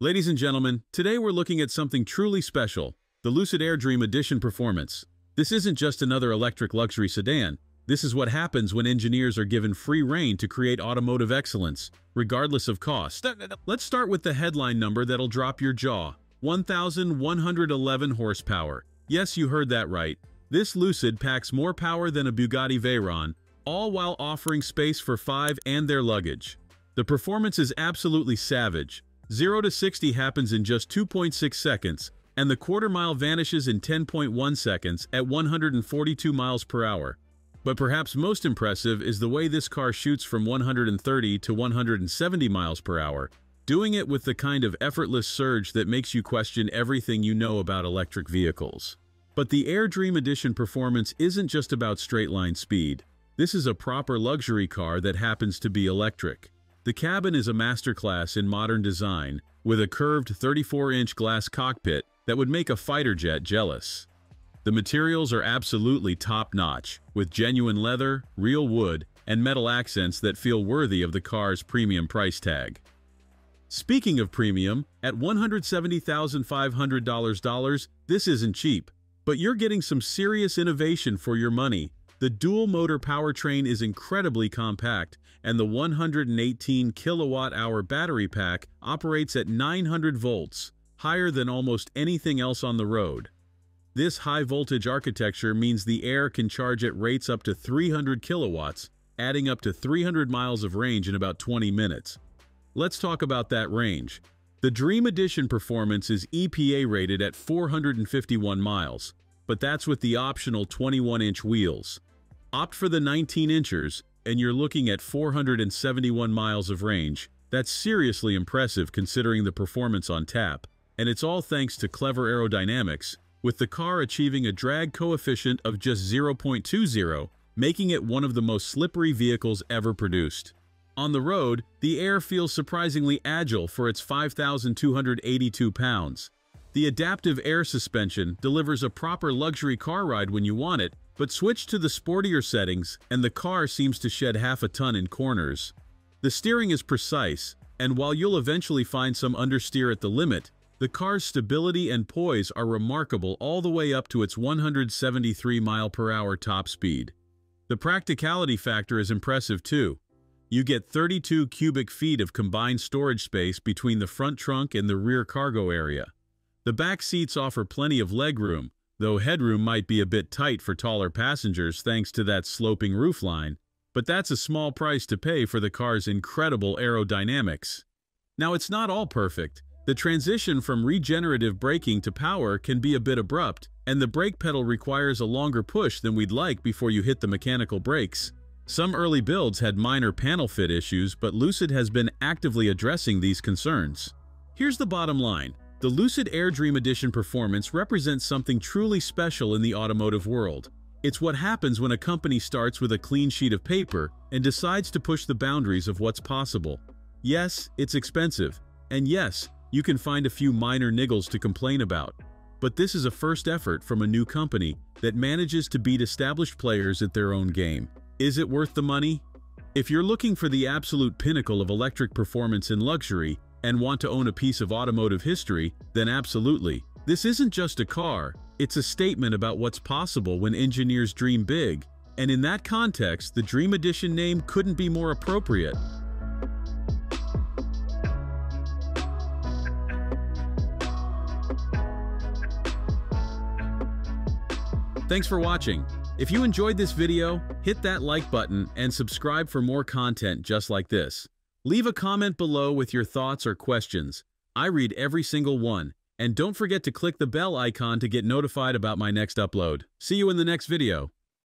Ladies and gentlemen, today we're looking at something truly special, the Lucid Air Dream Edition Performance. This isn't just another electric luxury sedan. This is what happens when engineers are given free rein to create automotive excellence, regardless of cost. Let's start with the headline number that'll drop your jaw. 1,111 horsepower. Yes, you heard that right. This Lucid packs more power than a Bugatti Veyron, all while offering space for five and their luggage. The performance is absolutely savage, 0 to 60 happens in just 2.6 seconds, and the quarter mile vanishes in 10.1 seconds at 142 miles per hour. But perhaps most impressive is the way this car shoots from 130 to 170 miles per hour, doing it with the kind of effortless surge that makes you question everything you know about electric vehicles. But the Air Dream Edition performance isn't just about straight-line speed. This is a proper luxury car that happens to be electric. The cabin is a masterclass in modern design, with a curved 34-inch glass cockpit that would make a fighter jet jealous. The materials are absolutely top-notch, with genuine leather, real wood, and metal accents that feel worthy of the car's premium price tag. Speaking of premium, at $170,500, this isn't cheap, but you're getting some serious innovation for your money the dual-motor powertrain is incredibly compact, and the 118 kilowatt-hour battery pack operates at 900 volts, higher than almost anything else on the road. This high-voltage architecture means the Air can charge at rates up to 300 kilowatts, adding up to 300 miles of range in about 20 minutes. Let's talk about that range. The Dream Edition performance is EPA rated at 451 miles, but that's with the optional 21-inch wheels. Opt for the 19-inchers, and you're looking at 471 miles of range. That's seriously impressive considering the performance on tap, and it's all thanks to clever aerodynamics, with the car achieving a drag coefficient of just 0.20, making it one of the most slippery vehicles ever produced. On the road, the Air feels surprisingly agile for its 5,282 pounds. The adaptive air suspension delivers a proper luxury car ride when you want it, but switch to the sportier settings and the car seems to shed half a ton in corners. The steering is precise, and while you'll eventually find some understeer at the limit, the car's stability and poise are remarkable all the way up to its 173 mile per hour top speed. The practicality factor is impressive too. You get 32 cubic feet of combined storage space between the front trunk and the rear cargo area. The back seats offer plenty of legroom, though headroom might be a bit tight for taller passengers thanks to that sloping roofline, but that's a small price to pay for the car's incredible aerodynamics. Now it's not all perfect. The transition from regenerative braking to power can be a bit abrupt, and the brake pedal requires a longer push than we'd like before you hit the mechanical brakes. Some early builds had minor panel fit issues, but Lucid has been actively addressing these concerns. Here's the bottom line. The Lucid Air Dream Edition performance represents something truly special in the automotive world. It's what happens when a company starts with a clean sheet of paper and decides to push the boundaries of what's possible. Yes, it's expensive, and yes, you can find a few minor niggles to complain about. But this is a first effort from a new company that manages to beat established players at their own game. Is it worth the money? If you're looking for the absolute pinnacle of electric performance and luxury, and want to own a piece of automotive history, then absolutely. This isn't just a car, it's a statement about what's possible when engineers dream big, and in that context, the Dream Edition name couldn't be more appropriate. Thanks for watching. If you enjoyed this video, hit that like button and subscribe for more content just like this. Leave a comment below with your thoughts or questions. I read every single one. And don't forget to click the bell icon to get notified about my next upload. See you in the next video.